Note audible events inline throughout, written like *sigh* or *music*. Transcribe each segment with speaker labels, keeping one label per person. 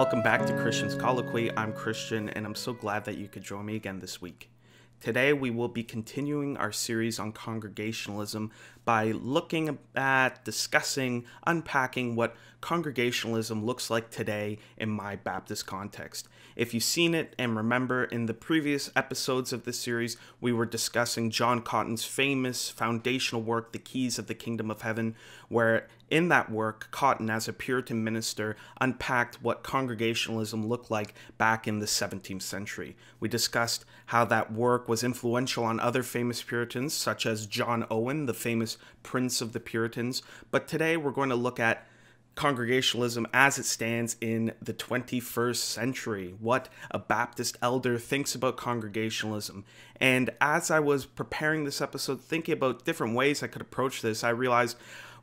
Speaker 1: Welcome back to Christian's Colloquy. I'm Christian, and I'm so glad that you could join me again this week. Today, we will be continuing our series on congregationalism by looking at, discussing, unpacking what congregationalism looks like today in my Baptist context. If you've seen it and remember, in the previous episodes of this series, we were discussing John Cotton's famous foundational work, The Keys of the Kingdom of Heaven, where in that work, Cotton, as a Puritan minister, unpacked what congregationalism looked like back in the 17th century. We discussed how that work was influential on other famous Puritans, such as John Owen, the famous Prince of the Puritans. But today we're going to look at congregationalism as it stands in the 21st century, what a Baptist elder thinks about congregationalism. And as I was preparing this episode, thinking about different ways I could approach this, I realized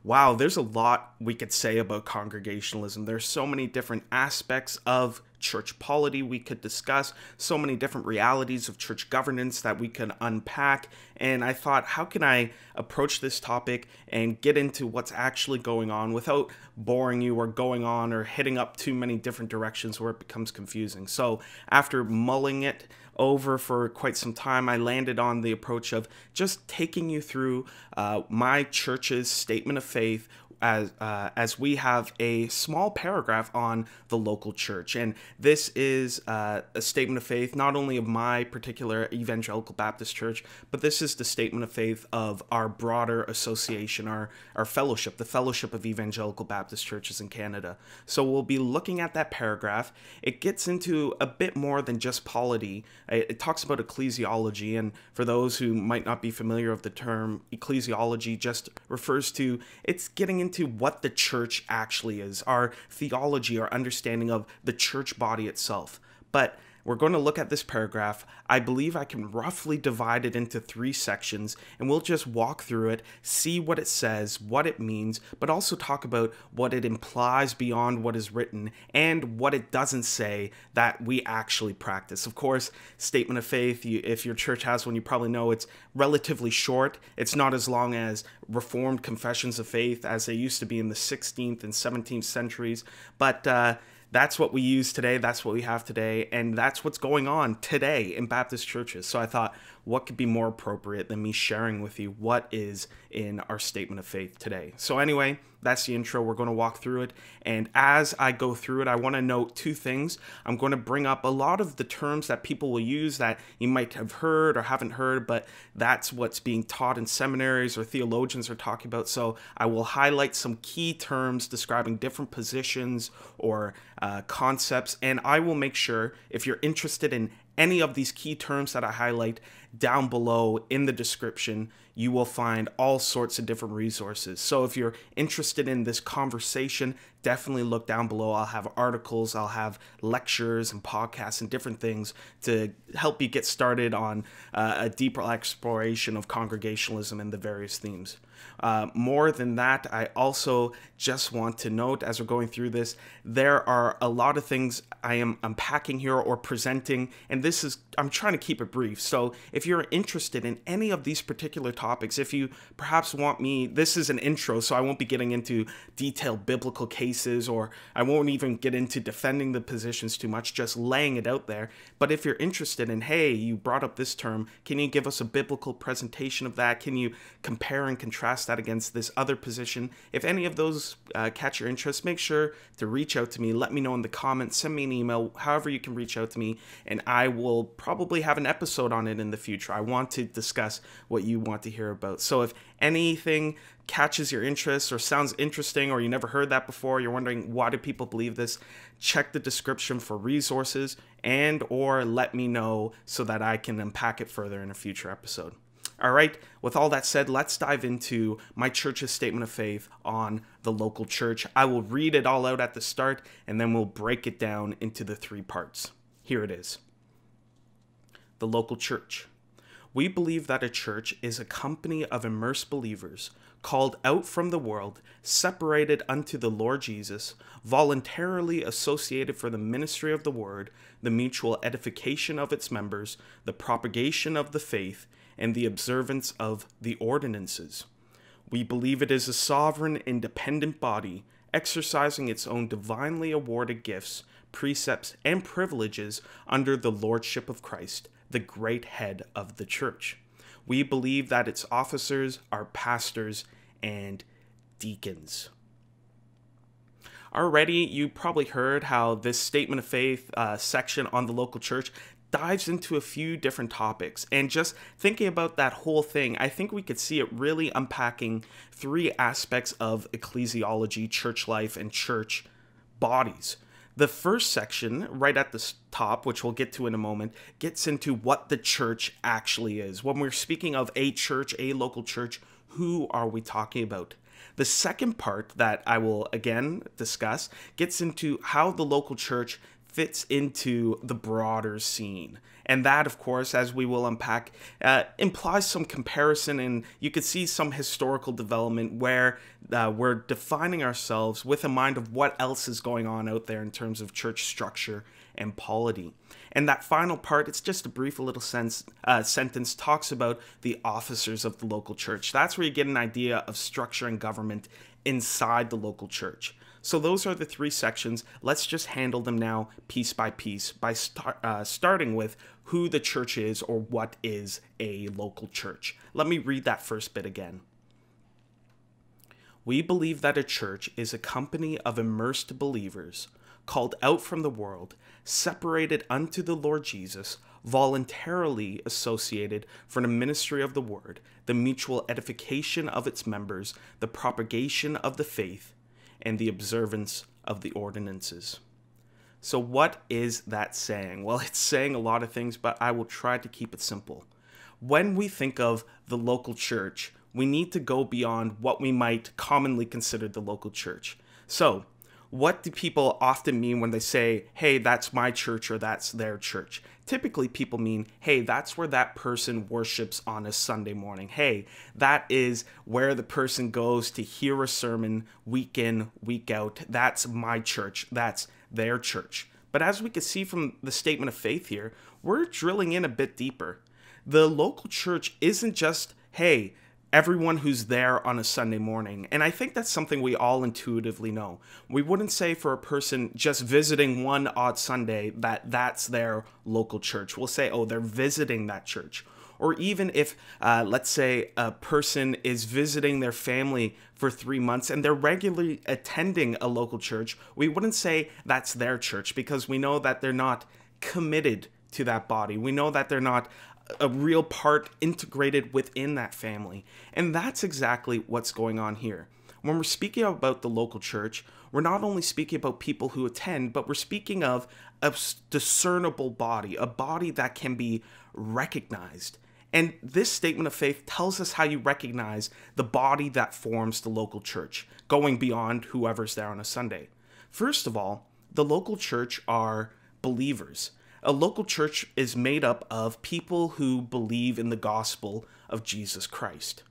Speaker 1: wow, there's a lot we could say about congregationalism. There's so many different aspects of church polity we could discuss, so many different realities of church governance that we could unpack. And I thought, how can I approach this topic and get into what's actually going on without boring you or going on or hitting up too many different directions where it becomes confusing? So after mulling it, over for quite some time, I landed on the approach of just taking you through uh, my church's statement of faith as uh, as we have a small paragraph on the local church, and this is uh, a statement of faith not only of my particular evangelical Baptist church, but this is the statement of faith of our broader association, our our fellowship, the Fellowship of Evangelical Baptist Churches in Canada. So we'll be looking at that paragraph. It gets into a bit more than just polity. It, it talks about ecclesiology, and for those who might not be familiar with the term ecclesiology, just refers to it's getting into into what the church actually is, our theology, our understanding of the church body itself. But we're going to look at this paragraph. I believe I can roughly divide it into three sections, and we'll just walk through it, see what it says, what it means, but also talk about what it implies beyond what is written and what it doesn't say that we actually practice. Of course, statement of faith, you, if your church has one, you probably know it's relatively short. It's not as long as Reformed confessions of faith as they used to be in the 16th and 17th centuries, but uh, that's what we use today. That's what we have today. And that's what's going on today in Baptist churches. So I thought, what could be more appropriate than me sharing with you what is in our statement of faith today? So, anyway, that's the intro. We're going to walk through it. And as I go through it, I want to note two things. I'm going to bring up a lot of the terms that people will use that you might have heard or haven't heard, but that's what's being taught in seminaries or theologians are talking about. So, I will highlight some key terms describing different positions or uh, concepts. And I will make sure if you're interested in any of these key terms that I highlight down below in the description, you will find all sorts of different resources. So if you're interested in this conversation, definitely look down below. I'll have articles, I'll have lectures and podcasts and different things to help you get started on uh, a deeper exploration of congregationalism and the various themes. Uh, more than that, I also just want to note as we're going through this, there are a lot of things I am unpacking here or presenting, and this is, I'm trying to keep it brief. So if you're interested in any of these particular topics, if you perhaps want me, this is an intro, so I won't be getting into detailed biblical cases or I won't even get into defending the positions too much, just laying it out there. But if you're interested in, hey, you brought up this term, can you give us a biblical presentation of that? Can you compare and contrast that against this other position? If any of those uh, catch your interest, make sure to reach out to me. Let me know in the comments, send me an email, however you can reach out to me, and I will probably have an episode on it in the future. I want to discuss what you want to hear about. So if anything catches your interest or sounds interesting or you never heard that before, you're wondering why do people believe this, check the description for resources and or let me know so that I can unpack it further in a future episode. All right, with all that said, let's dive into my church's statement of faith on the local church. I will read it all out at the start and then we'll break it down into the three parts. Here it is The local church. We believe that a church is a company of immersed believers called out from the world, separated unto the Lord Jesus, voluntarily associated for the ministry of the word, the mutual edification of its members, the propagation of the faith, and the observance of the ordinances. We believe it is a sovereign, independent body, exercising its own divinely awarded gifts, precepts, and privileges under the lordship of Christ, the great head of the church. We believe that its officers are pastors and deacons. Already, you probably heard how this statement of faith uh, section on the local church dives into a few different topics. And just thinking about that whole thing, I think we could see it really unpacking three aspects of ecclesiology, church life, and church bodies. The first section, right at the top, which we'll get to in a moment, gets into what the church actually is. When we're speaking of a church, a local church, who are we talking about? The second part that I will again discuss gets into how the local church fits into the broader scene. And that, of course, as we will unpack, uh, implies some comparison, and you could see some historical development where uh, we're defining ourselves with a mind of what else is going on out there in terms of church structure and polity. And that final part, it's just a brief little sense, uh, sentence, talks about the officers of the local church. That's where you get an idea of structure and government inside the local church. So those are the three sections. Let's just handle them now piece by piece by start, uh, starting with who the church is or what is a local church. Let me read that first bit again. We believe that a church is a company of immersed believers called out from the world, separated unto the Lord Jesus, voluntarily associated for the ministry of the word, the mutual edification of its members, the propagation of the faith, and the observance of the ordinances. So, what is that saying? Well, *laughs* it's saying a lot of things, but I will try to keep it simple. When we think of the local church, we need to go beyond what we might commonly consider the local church. So, what do people often mean when they say, hey, that's my church or that's their church? Typically, people mean, hey, that's where that person worships on a Sunday morning. Hey, that is where the person goes to hear a sermon week in, week out. That's my church. That's their church. But as we can see from the statement of faith here, we're drilling in a bit deeper. The local church isn't just, hey, everyone who's there on a Sunday morning. And I think that's something we all intuitively know. We wouldn't say for a person just visiting one odd Sunday that that's their local church. We'll say, oh, they're visiting that church. Or even if, uh, let's say, a person is visiting their family for three months and they're regularly attending a local church, we wouldn't say that's their church because we know that they're not committed to that body. We know that they're not a real part integrated within that family. And that's exactly what's going on here. When we're speaking about the local church, we're not only speaking about people who attend, but we're speaking of a discernible body, a body that can be recognized. And this statement of faith tells us how you recognize the body that forms the local church, going beyond whoever's there on a Sunday. First of all, the local church are believers. A local church is made up of people who believe in the gospel of Jesus Christ.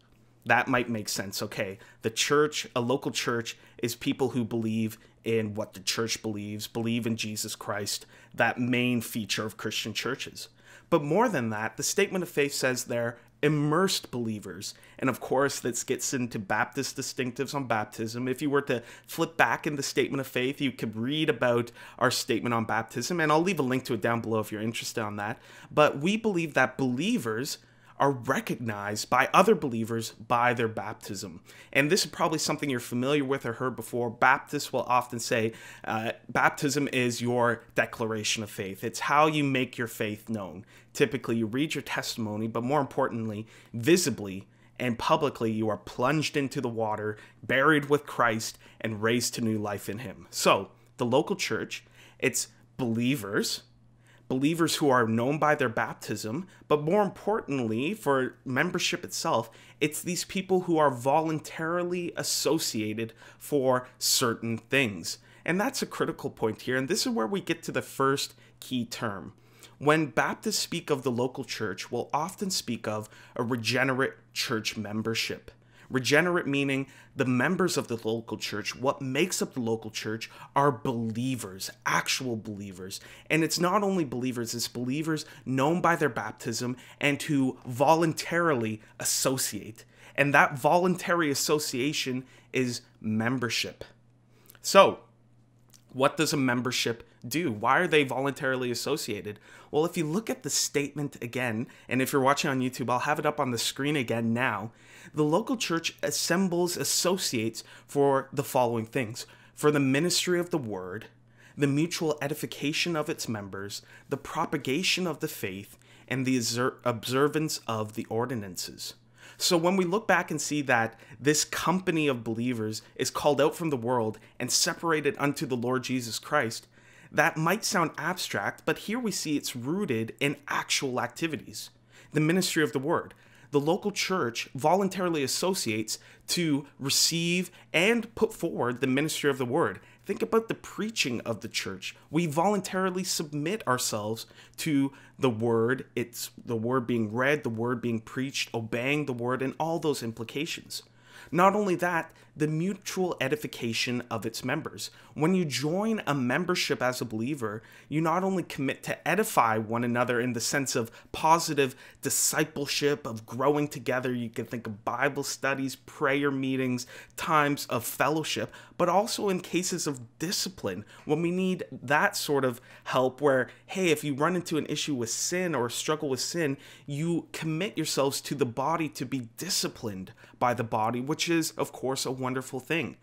Speaker 1: That might make sense. Okay, the church, a local church, is people who believe in what the church believes, believe in Jesus Christ, that main feature of Christian churches. But more than that, the statement of faith says they're immersed believers. And of course, this gets into Baptist distinctives on baptism. If you were to flip back in the statement of faith, you could read about our statement on baptism, and I'll leave a link to it down below if you're interested on that. But we believe that believers are recognized by other believers by their baptism. And this is probably something you're familiar with or heard before. Baptists will often say uh, baptism is your declaration of faith, it's how you make your faith known. Typically, you read your testimony, but more importantly, visibly and publicly, you are plunged into the water, buried with Christ, and raised to new life in Him. So, the local church, it's believers believers who are known by their baptism, but more importantly, for membership itself, it's these people who are voluntarily associated for certain things. And that's a critical point here. And this is where we get to the first key term. When Baptists speak of the local church, we'll often speak of a regenerate church membership. Regenerate meaning the members of the local church, what makes up the local church are believers, actual believers. And it's not only believers, it's believers known by their baptism and who voluntarily associate. And that voluntary association is membership. So, what does a membership do? Why are they voluntarily associated? Well, if you look at the statement again, and if you're watching on YouTube, I'll have it up on the screen again now. The local church assembles associates for the following things for the ministry of the word, the mutual edification of its members, the propagation of the faith, and the observance of the ordinances. So when we look back and see that this company of believers is called out from the world and separated unto the Lord Jesus Christ, that might sound abstract, but here we see it's rooted in actual activities. The ministry of the word. The local church voluntarily associates to receive and put forward the ministry of the word. Think about the preaching of the church. We voluntarily submit ourselves to the word. It's the word being read, the word being preached, obeying the word, and all those implications. Not only that, the mutual edification of its members. When you join a membership as a believer, you not only commit to edify one another in the sense of positive discipleship, of growing together, you can think of Bible studies, prayer meetings, times of fellowship, but also in cases of discipline when we need that sort of help where, hey, if you run into an issue with sin or struggle with sin, you commit yourselves to the body to be disciplined by the body, which is, of course, a wonderful thing.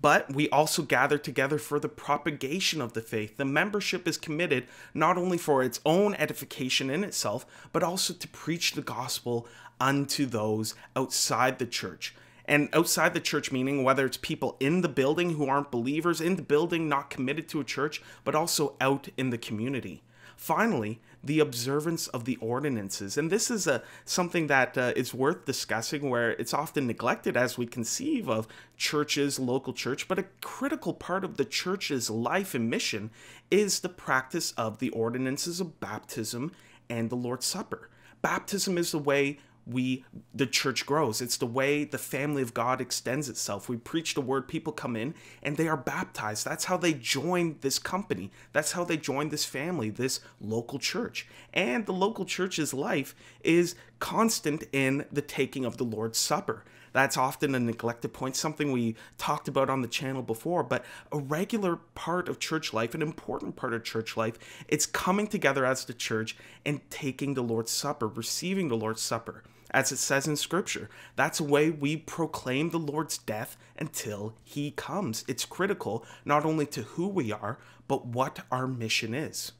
Speaker 1: But we also gather together for the propagation of the faith. The membership is committed not only for its own edification in itself, but also to preach the gospel unto those outside the church. And outside the church, meaning whether it's people in the building who aren't believers, in the building not committed to a church, but also out in the community. Finally, the observance of the ordinances. And this is a, something that uh, is worth discussing where it's often neglected as we conceive of churches, local church, but a critical part of the church's life and mission is the practice of the ordinances of baptism and the Lord's Supper. Baptism is the way we the church grows. It's the way the family of god extends itself. We preach the word people come in and they are baptized. That's how they join this company. That's how they join this family this local church. And the local church's life is constant in the taking of the lord's supper. That's often a neglected point, something we talked about on the channel before, but a regular part of church life, an important part of church life, it's coming together as the church and taking the Lord's Supper, receiving the Lord's Supper as it says in Scripture. That's the way we proclaim the Lord's death until He comes. It's critical not only to who we are, but what our mission is.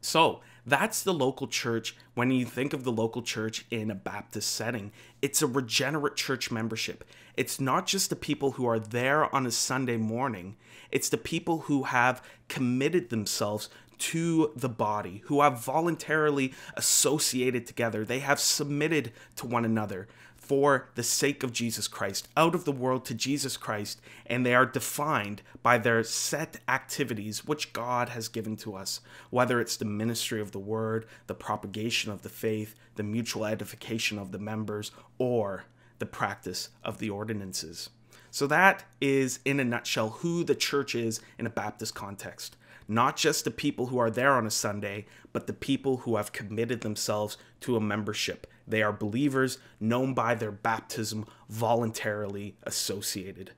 Speaker 1: So, that's the local church when you think of the local church in a Baptist setting. It's a regenerate church membership. It's not just the people who are there on a Sunday morning, it's the people who have committed themselves to the body, who have voluntarily associated together. They have submitted to one another for the sake of Jesus Christ, out of the world to Jesus Christ, and they are defined by their set activities which God has given to us, whether it's the ministry of the word, the propagation of the faith, the mutual edification of the members, or the practice of the ordinances. So, that is, in a nutshell, who the church is in a Baptist context not just the people who are there on a Sunday, but the people who have committed themselves to a membership. They are believers known by their baptism, voluntarily associated.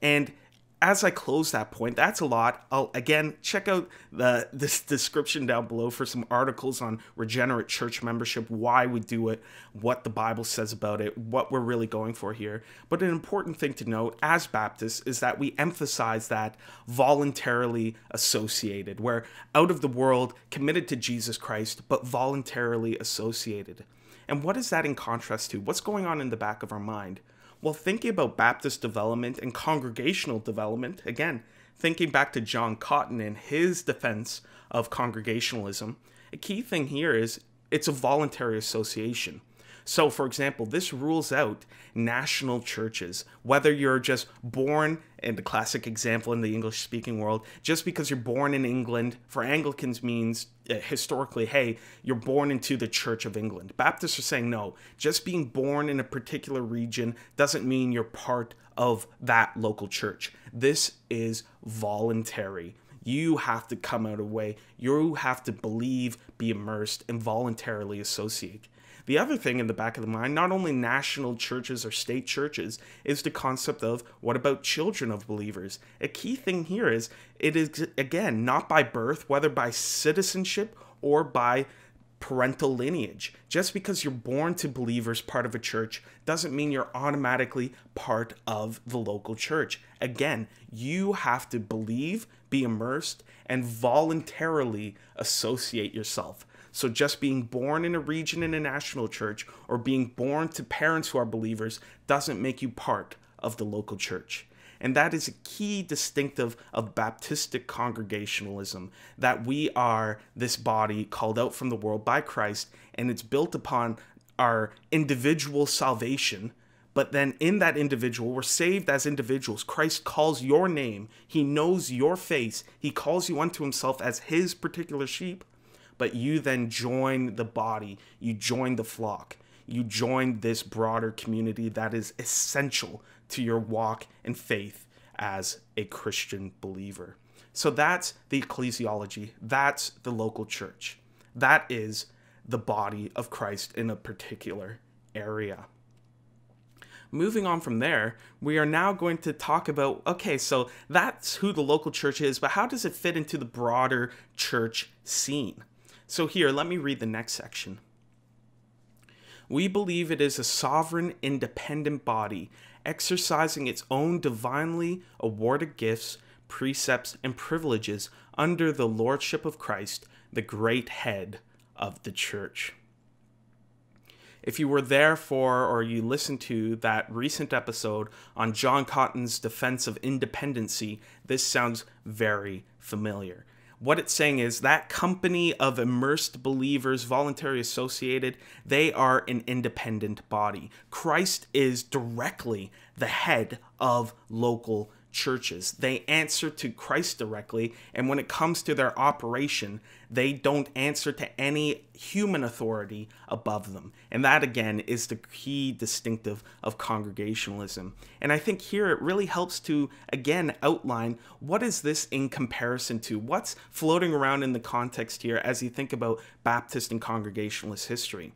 Speaker 1: And as I close that point, that's a lot. I'll again check out the this description down below for some articles on regenerate church membership, why we do it, what the Bible says about it, what we're really going for here. But an important thing to note as Baptists is that we emphasize that voluntarily associated, where out of the world, committed to Jesus Christ, but voluntarily associated. And what is that in contrast to? What's going on in the back of our mind? Well, thinking about Baptist development and congregational development, again, thinking back to John Cotton and his defense of congregationalism, a key thing here is it's a voluntary association. So, for example, this rules out national churches. Whether you're just born, and the classic example in the English speaking world, just because you're born in England, for Anglicans means uh, historically, hey, you're born into the Church of England. Baptists are saying no, just being born in a particular region doesn't mean you're part of that local church. This is voluntary. You have to come out of the way. You have to believe, be immersed, and voluntarily associate. The other thing in the back of the mind, not only national churches or state churches, is the concept of what about children of believers? A key thing here is it is, again, not by birth, whether by citizenship or by parental lineage. Just because you're born to believers, part of a church, doesn't mean you're automatically part of the local church. Again, you have to believe, be immersed, and voluntarily associate yourself. So, just being born in a region in a national church or being born to parents who are believers doesn't make you part of the local church. And that is a key distinctive of Baptistic congregationalism that we are this body called out from the world by Christ, and it's built upon our individual salvation. But then in that individual, we're saved as individuals. Christ calls your name, He knows your face, He calls you unto Himself as His particular sheep. But you then join the body, you join the flock you join this broader community that is essential to your walk and faith as a Christian believer. So that's the ecclesiology, that's the local church. That is the body of Christ in a particular area. Moving on from there, we are now going to talk about okay, so that's who the local church is, but how does it fit into the broader church scene? So, here, let me read the next section. We believe it is a sovereign, independent body, exercising its own divinely awarded gifts, precepts, and privileges under the lordship of Christ, the great head of the church. If you were there for or you listened to that recent episode on John Cotton's defense of independency, this sounds very familiar what it's saying is that company of immersed believers, voluntary associated, they are an independent body. Christ is directly the head of local churches. They answer to Christ directly, and when it comes to their operation, they don't answer to any human authority above them. And that, again, is the key distinctive of congregationalism. And I think here it really helps to, again, outline what is this in comparison to? What's floating around in the context here as you think about Baptist and Congregationalist history?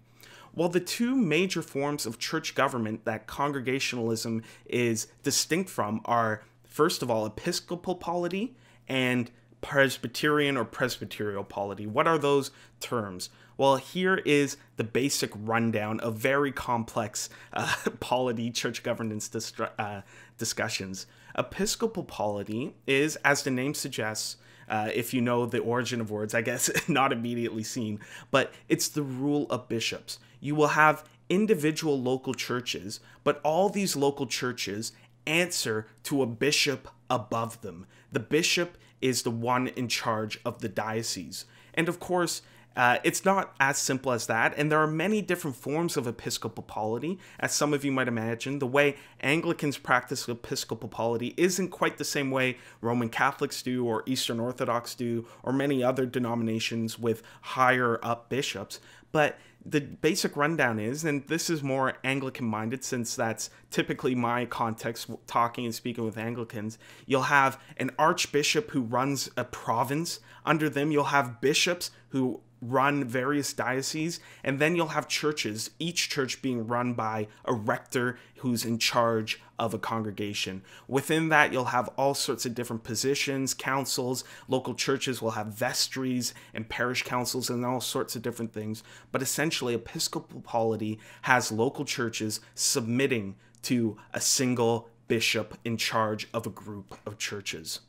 Speaker 1: Well, the two major forms of church government that Congregationalism is distinct from are first of all, episcopal polity and Presbyterian or presbyterial polity. What are those terms? Well, here is the basic rundown of very complex uh, *laughs* polity church governance uh, discussions. Episcopal polity is, as the name suggests, uh, if you know the origin of words, I guess *laughs* not immediately seen, but it's the rule of bishops. You will have individual local churches, but all these local churches answer to a bishop above them. The bishop is the one in charge of the diocese. And of course, uh, it's not as simple as that, and there are many different forms of episcopal polity. As some of you might imagine, the way Anglicans practice episcopal polity isn't quite the same way Roman Catholics do, or Eastern Orthodox do, or many other denominations with higher up bishops. But the basic rundown is, and this is more Anglican minded since that's typically my context talking and speaking with Anglicans, you'll have an archbishop who runs a province. Under them, you'll have bishops who run various dioceses, and then you'll have churches, each church being run by a rector who's in charge of a congregation. Within that, you'll have all sorts of different positions, councils, local churches will have vestries and parish councils and all sorts of different things. But essentially, Episcopal polity has local churches submitting to a single bishop in charge of a group of churches.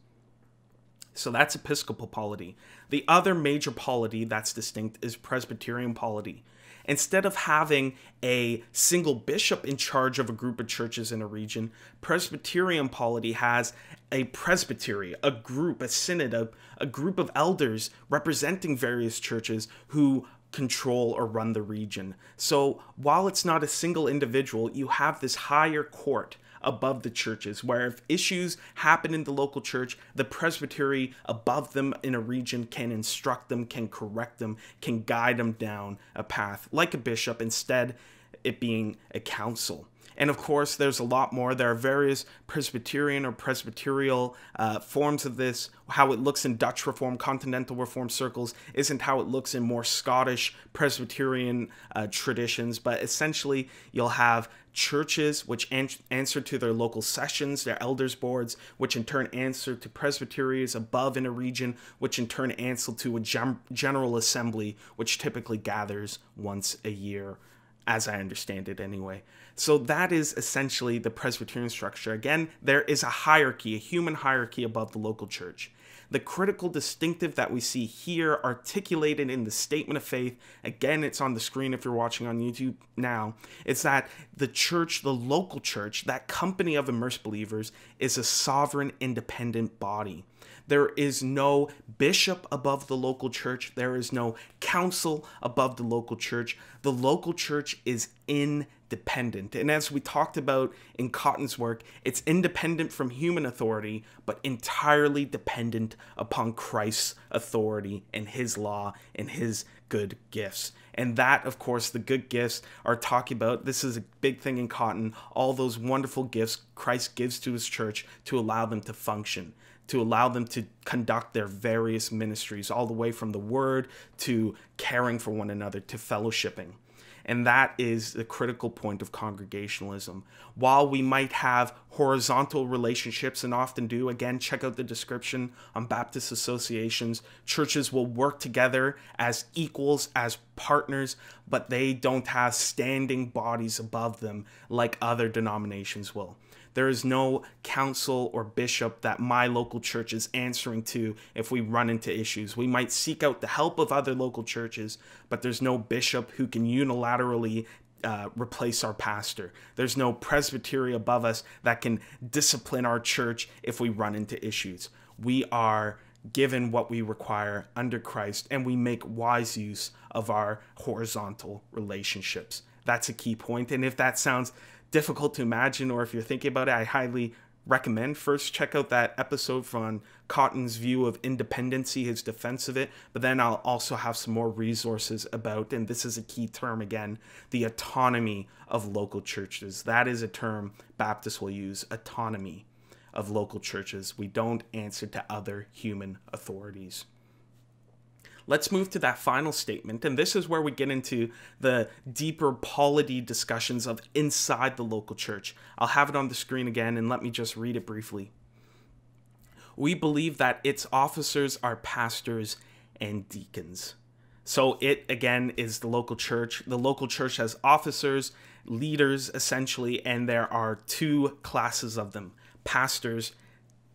Speaker 1: So that's Episcopal polity. The other major polity that's distinct is Presbyterian polity. Instead of having a single bishop in charge of a group of churches in a region, Presbyterian polity has a presbytery, a group, a synod, a, a group of elders representing various churches who control or run the region. So while it's not a single individual, you have this higher court above the churches, where if issues happen in the local church, the presbytery above them in a region can instruct them, can correct them, can guide them down a path like a bishop. Instead, it being a council. And of course, there's a lot more. There are various Presbyterian or Presbyterial uh, forms of this. How it looks in Dutch Reform, Continental Reform circles isn't how it looks in more Scottish Presbyterian uh, traditions, but essentially, you'll have churches which an- answer to their local sessions, their elders boards, which in turn answer to presbyteries above in a region, which in turn answer to a gem- general assembly, which typically gathers once a year as I understand it anyway. So that is essentially the Presbyterian structure. Again, there is a hierarchy, a human hierarchy above the local church. The critical distinctive that we see here articulated in the statement of faith, again, it's on the screen if you're watching on YouTube now, is that the church, the local church, that company of immersed believers, is a sovereign, independent body. There is no bishop above the local church. There is no council above the local church. The local church is independent. And as we talked about in Cotton's work, it's independent from human authority, but entirely dependent upon Christ's authority and his law and his good gifts. And that, of course, the good gifts are talking about. This is a big thing in Cotton, all those wonderful gifts Christ gives to his church to allow them to function to allow them to conduct their various ministries, all the way from the word to caring for one another to fellowshipping. And that is the critical point of congregationalism. While we might have horizontal relationships and often do, again, check out the description on Baptist associations. Churches will work together as equals, as partners, but they don't have standing bodies above them like other denominations will. There is no council or bishop that my local church is answering to if we run into issues. We might seek out the help of other local churches, but there's no bishop who can unilaterally uh, replace our pastor. There's no presbytery above us that can discipline our church if we run into issues. We are given what we require under Christ and we make wise use of our horizontal relationships. That's a key point. And if that sounds difficult to imagine, or if you're thinking about it, I highly recommend first check out that episode from Cotton's view of independency, his defense of it. But then I'll also have some more resources about, and this is a key term again, the autonomy of local churches. That is a term Baptists will use autonomy of local churches. We don't answer to other human authorities. Let's move to that final statement, and this is where we get into the deeper polity discussions of inside the local church. I'll have it on the screen again, and let me just read it briefly. We believe that its officers are pastors and deacons. So, it again is the local church. The local church has officers, leaders essentially, and there are two classes of them pastors,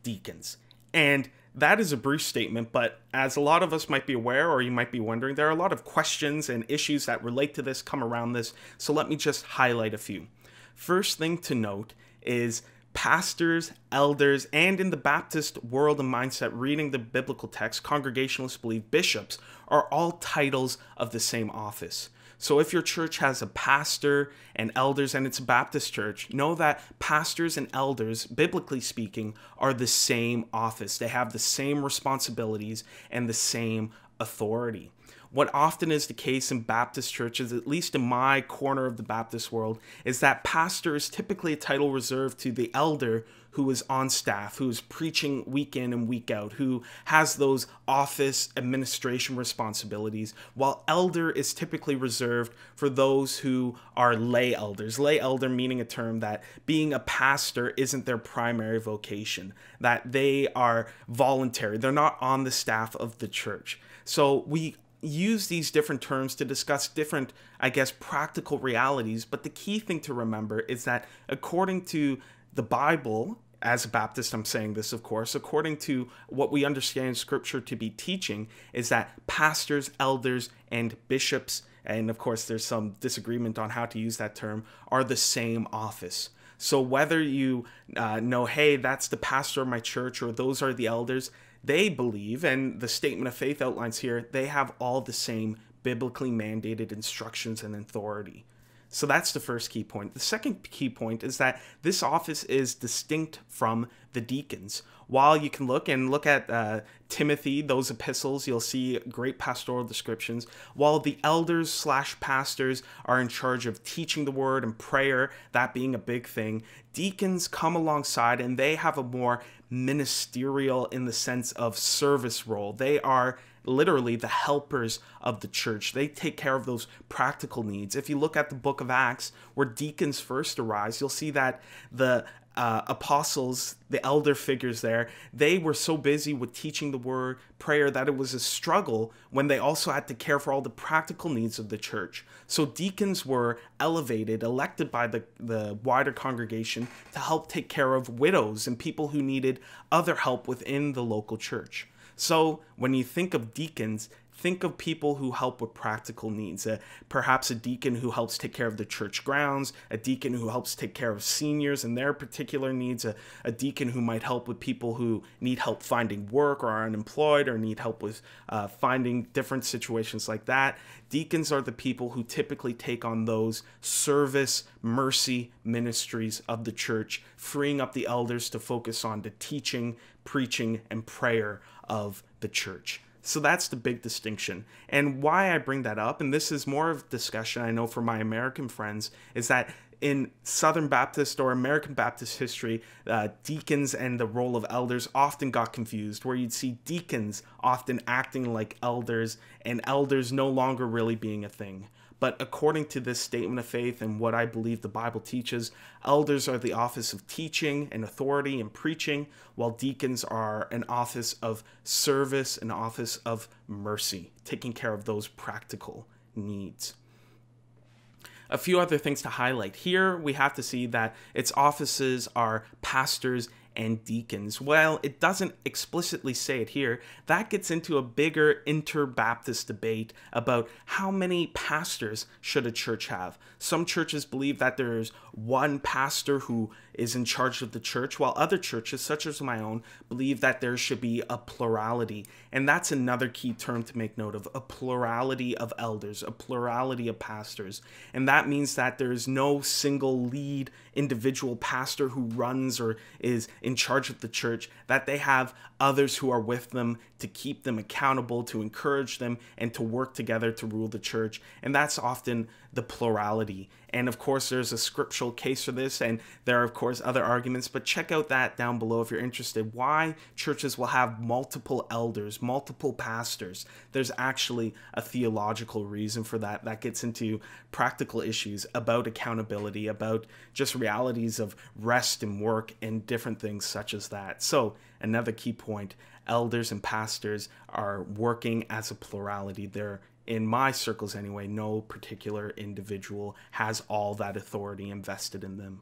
Speaker 1: deacons. And that is a brief statement, but as a lot of us might be aware, or you might be wondering, there are a lot of questions and issues that relate to this, come around this. So let me just highlight a few. First thing to note is pastors, elders, and in the Baptist world and mindset, reading the biblical text, Congregationalists believe bishops are all titles of the same office. So if your church has a pastor and elders and it's a Baptist church, know that pastors and elders, biblically speaking, are the same office. They have the same responsibilities and the same authority. What often is the case in Baptist churches, at least in my corner of the Baptist world, is that pastor is typically a title reserved to the elder who is on staff, who is preaching week in and week out, who has those office administration responsibilities, while elder is typically reserved for those who are lay elders. Lay elder meaning a term that being a pastor isn't their primary vocation, that they are voluntary, they're not on the staff of the church. So we use these different terms to discuss different, I guess, practical realities. But the key thing to remember is that according to the Bible, as a Baptist, I'm saying this, of course, according to what we understand Scripture to be teaching, is that pastors, elders, and bishops, and of course, there's some disagreement on how to use that term, are the same office. So whether you uh, know, hey, that's the pastor of my church, or those are the elders, they believe, and the statement of faith outlines here, they have all the same biblically mandated instructions and authority. So that's the first key point. The second key point is that this office is distinct from the deacons. While you can look and look at uh, Timothy, those epistles, you'll see great pastoral descriptions. While the elders slash pastors are in charge of teaching the word and prayer, that being a big thing, deacons come alongside and they have a more ministerial in the sense of service role. They are literally the helpers of the church. They take care of those practical needs. If you look at the book of Acts, where deacons first arise, you'll see that the uh, apostles, the elder figures there, they were so busy with teaching the word, prayer, that it was a struggle when they also had to care for all the practical needs of the church. So deacons were elevated, elected by the, the wider congregation to help take care of widows and people who needed other help within the local church. So when you think of deacons, think of people who help with practical needs. Uh, perhaps a deacon who helps take care of the church grounds, a deacon who helps take care of seniors and their particular needs, a, a deacon who might help with people who need help finding work or are unemployed or need help with uh, finding different situations like that. Deacons are the people who typically take on those service, mercy ministries of the church, freeing up the elders to focus on the teaching, preaching, and prayer of the church. So that's the big distinction. And why I bring that up, and this is more of discussion I know for my American friends, is that in Southern Baptist or American Baptist history, uh, deacons and the role of elders often got confused, where you'd see deacons often acting like elders and elders no longer really being a thing. But according to this statement of faith and what I believe the Bible teaches, elders are the office of teaching and authority and preaching, while deacons are an office of service, an office of mercy, taking care of those practical needs. A few other things to highlight. Here we have to see that its offices are pastors and deacons. Well, it doesn't explicitly say it here. That gets into a bigger inter-Baptist debate about how many pastors should a church have. Some churches believe that there's one pastor who is in charge of the church, while other churches, such as my own, believe that there should be a plurality. And that's another key term to make note of a plurality of elders, a plurality of pastors. And that means that there's no single lead individual pastor who runs or is in charge of the church, that they have others who are with them to keep them accountable, to encourage them, and to work together to rule the church. And that's often the plurality. And of course, there's a scriptural case for this, and there are, of course, other arguments, but check out that down below if you're interested. Why churches will have multiple elders, multiple pastors. There's actually a theological reason for that. That gets into practical issues about accountability, about just realities of rest and work, and different things such as that. So, another key point elders and pastors are working as a plurality. They're in my circles anyway, no particular individual has all that authority invested in them.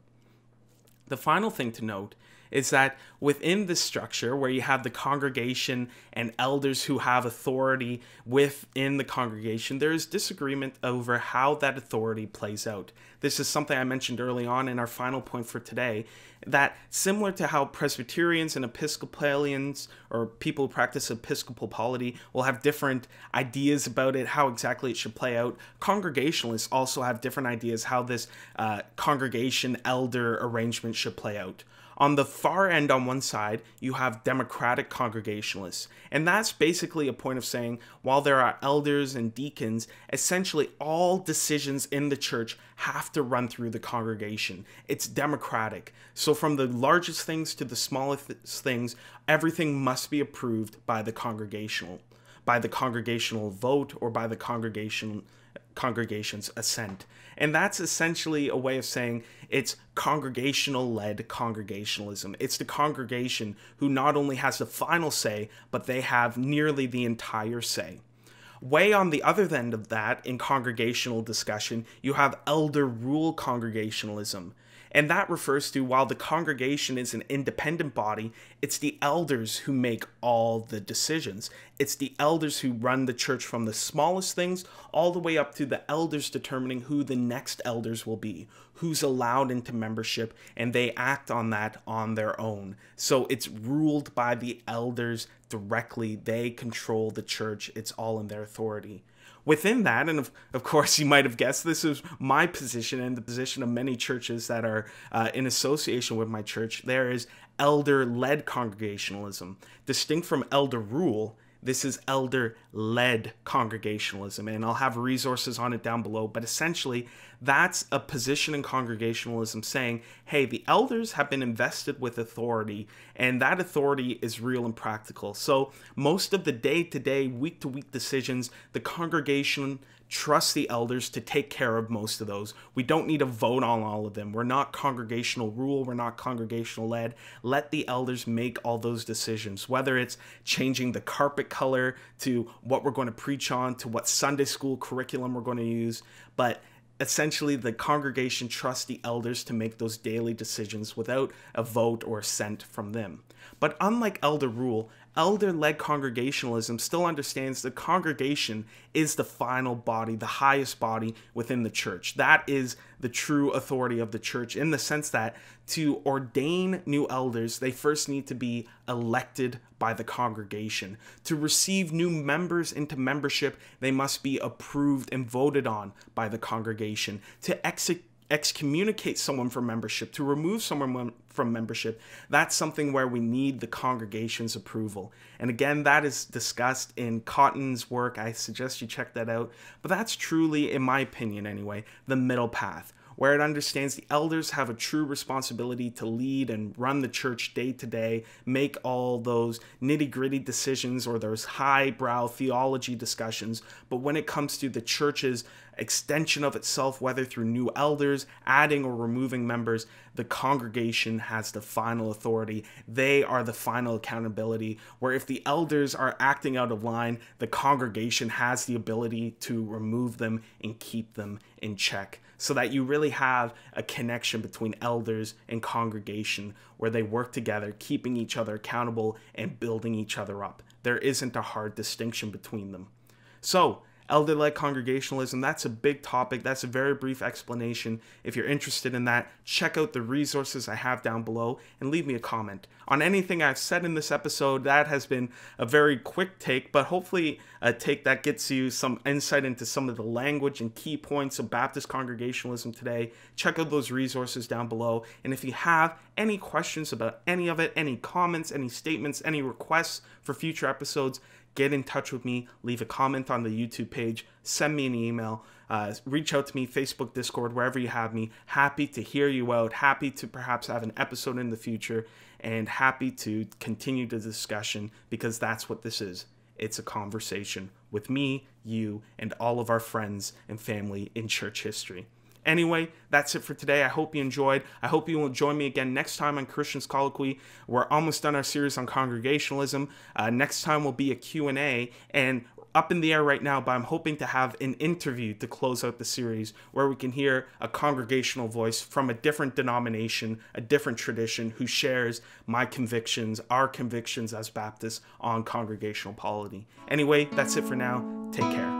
Speaker 1: The final thing to note is that within this structure, where you have the congregation and elders who have authority within the congregation, there is disagreement over how that authority plays out. This is something I mentioned early on in our final point for today that similar to how Presbyterians and Episcopalians or people who practice Episcopal polity will have different ideas about it, how exactly it should play out, Congregationalists also have different ideas how this uh, congregation elder arrangement should play out. On the far end, on one side, you have Democratic Congregationalists. And that's basically a point of saying while there are elders and deacons, essentially all decisions in the church have to run through the congregation. It's democratic. So, from the largest things to the smallest things, everything must be approved by the congregational, by the congregational vote or by the congregation congregation's assent. And that's essentially a way of saying it's congregational led congregationalism. It's the congregation who not only has the final say, but they have nearly the entire say. Way on the other end of that, in congregational discussion, you have elder rule congregationalism. And that refers to while the congregation is an independent body, it's the elders who make all the decisions. It's the elders who run the church from the smallest things all the way up to the elders determining who the next elders will be, who's allowed into membership, and they act on that on their own. So it's ruled by the elders directly. They control the church, it's all in their authority. Within that, and of, of course, *laughs* you might have guessed this is my position and the position of many churches that are uh, in association with my church. There is elder led congregationalism, distinct from elder rule this is elder led congregationalism, and I'll have resources on it down below. But essentially, that's a position in congregationalism saying, hey, the elders have been invested with authority, and that authority is real and practical. So, most of the day to day, week to week decisions, the congregation trust the elders to take care of most of those. We don't need to vote on all of them. We're not congregational rule, we're not congregational led. Let the elders make all those decisions, whether it's changing the carpet color to what we're going to preach on, to what Sunday school curriculum we're going to use. But essentially the congregation trusts the elders to make those daily decisions without a vote or assent from them. But unlike elder rule, elder led congregationalism still understands the congregation is the final body, the highest body within the church. That is the true authority of the church in the sense that to ordain new elders, they first need to be elected by the congregation. To receive new members into membership, they must be approved and voted on by the congregation. To execute excommunicate someone from membership, to remove someone from membership, that's something where we need the congregation's approval. And again, that is discussed in Cotton's work. I suggest you check that out. But that's truly, in my opinion anyway, the middle path where it understands the elders have a true responsibility to lead and run the church day to day, make all those nitty gritty decisions or those highbrow theology discussions. But when it comes to the church's extension of itself, whether through new elders, adding or removing members, the congregation has the final authority. They are the final accountability. Where if the elders are acting out of line, the congregation has the ability to remove them and keep them in check so that you really have a connection between elders and congregation where they work together, keeping each other accountable and building each other up. There isn't a hard distinction between them. So, elder led congregationalism, that's a big topic. That's a very brief explanation. If you're interested in that, check out the resources I have down below and leave me a comment. On anything I've said in this episode, that has been a very quick take, but hopefully a take that gets you some insight into some of the language and key points of Baptist congregationalism today. Check out those resources down below. And if you have any questions about any of it, any comments, any statements, any requests for future episodes, get in touch with me, leave a comment on the YouTube page, send me an email, uh, reach out to me, Facebook, Discord, wherever you have me. Happy to hear you out, happy to perhaps have an episode in the future, and happy to continue the discussion because that's what this is. It's a conversation with me, you, and all of our friends and family in church history. Anyway, that's it for today. I hope you enjoyed. I hope you will join me again next time on Christian's Colloquy. We're almost done our series on congregationalism. Uh, next time will be a Q&A, and up in the air right now, but I'm hoping to have an interview to close out the series where we can hear a congregational voice from a different denomination, a different tradition, who shares my convictions, our convictions as Baptists on congregational polity. Anyway, that's it for now. Take care.